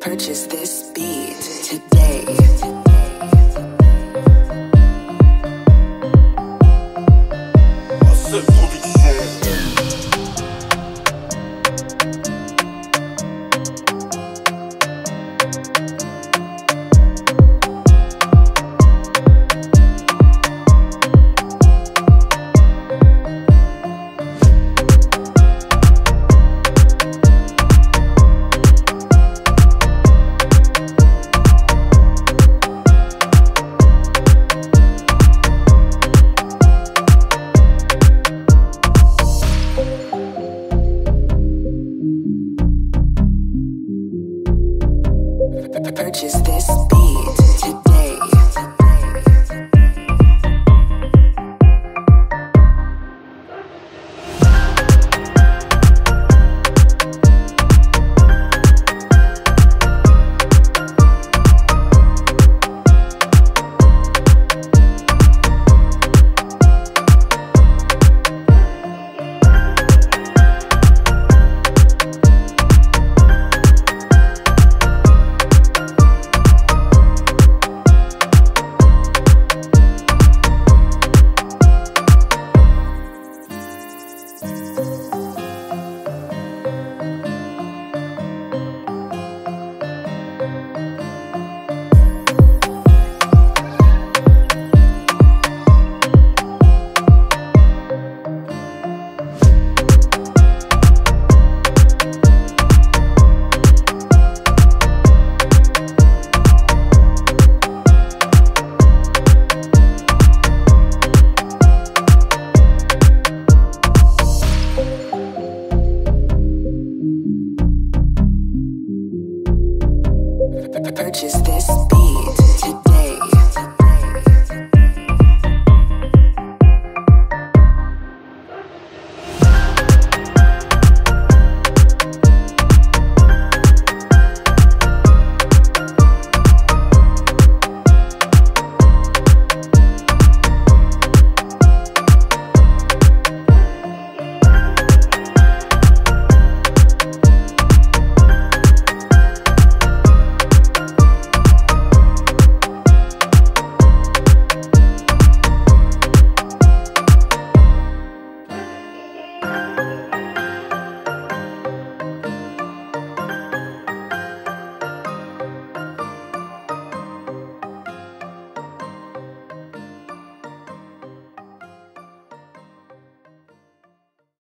Purchase this beat today. Purchase this beat today. Bye. Purchase this beat